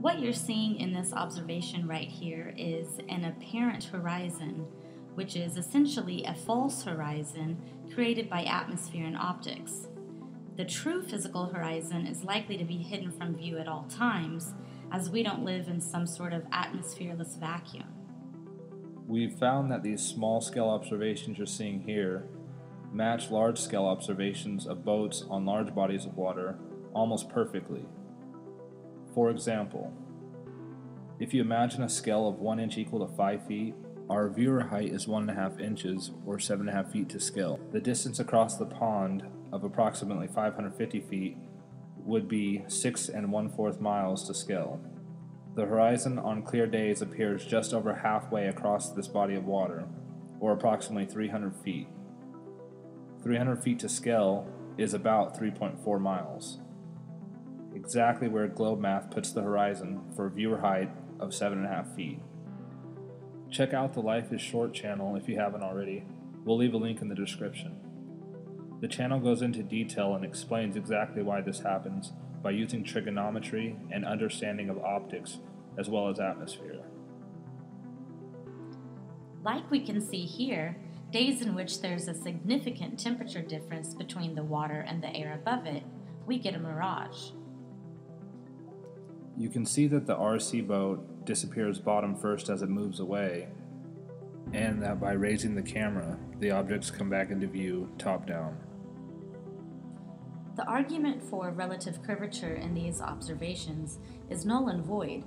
What you're seeing in this observation right here is an apparent horizon, which is essentially a false horizon created by atmosphere and optics. The true physical horizon is likely to be hidden from view at all times, as we don't live in some sort of atmosphereless vacuum. We've found that these small scale observations you're seeing here match large scale observations of boats on large bodies of water almost perfectly. For example, if you imagine a scale of 1 inch equal to 5 feet, our viewer height is 1.5 inches or 7.5 feet to scale. The distance across the pond of approximately 550 feet would be 6 and 1 4th miles to scale. The horizon on clear days appears just over halfway across this body of water, or approximately 300 feet. 300 feet to scale is about 3.4 miles. Exactly where globe math puts the horizon for a viewer height of 7.5 feet. Check out the Life is Short channel if you haven't already. We'll leave a link in the description. The channel goes into detail and explains exactly why this happens by using trigonometry and understanding of optics as well as atmosphere. Like we can see here, days in which there's a significant temperature difference between the water and the air above it, we get a mirage. You can see that the RC boat disappears bottom first as it moves away, and that by raising the camera, the objects come back into view top down. The argument for relative curvature in these observations is null and void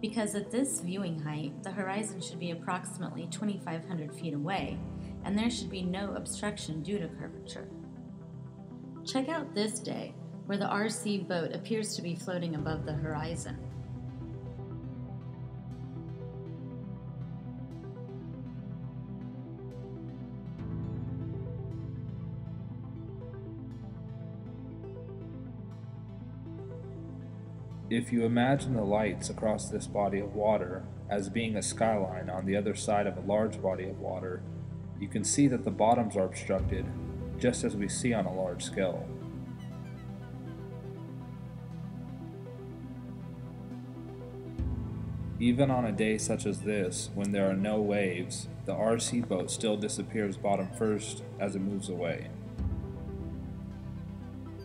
because at this viewing height, the horizon should be approximately 2,500 feet away, and there should be no obstruction due to curvature. Check out this day, where the RC boat appears to be floating above the horizon. If you imagine the lights across this body of water as being a skyline on the other side of a large body of water, you can see that the bottoms are obstructed, just as we see on a large scale. Even on a day such as this, when there are no waves, the RC boat still disappears bottom first as it moves away.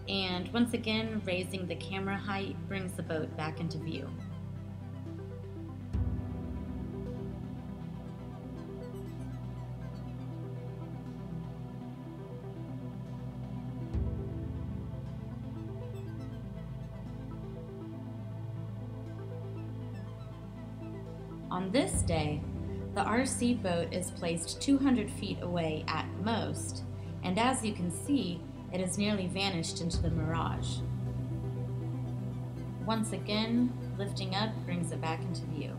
And once again, raising the camera height brings the boat back into view. On this day, the RC boat is placed 200 feet away at most, and as you can see, it has nearly vanished into the mirage. Once again, lifting up brings it back into view.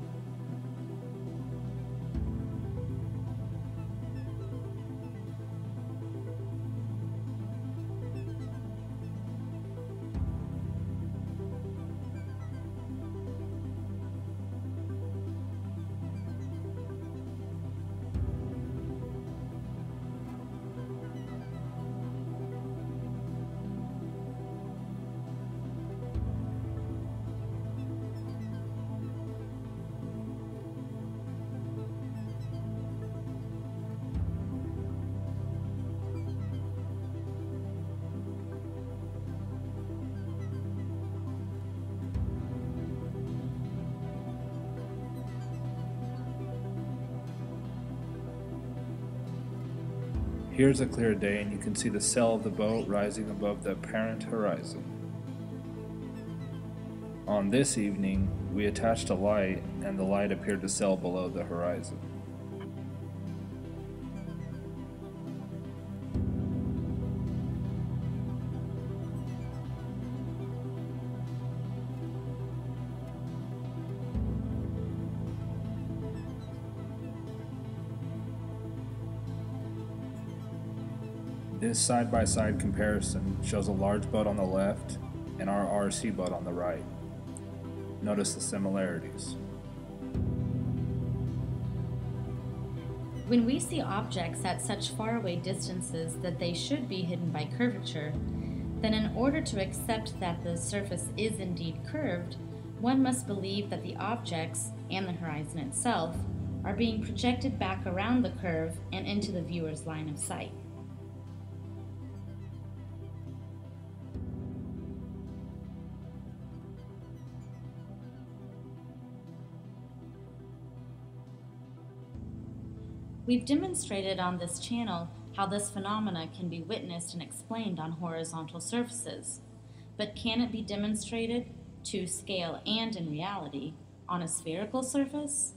Here's a clear day and you can see the sail of the boat rising above the apparent horizon. On this evening, we attached a light and the light appeared to sail below the horizon. This side-by-side comparison shows a large boat on the left and our RC boat on the right. Notice the similarities. When we see objects at such faraway distances that they should be hidden by curvature, then in order to accept that the surface is indeed curved, one must believe that the objects and the horizon itself are being projected back around the curve and into the viewer's line of sight. We've demonstrated on this channel how this phenomena can be witnessed and explained on horizontal surfaces, but can it be demonstrated to scale and in reality on a spherical surface?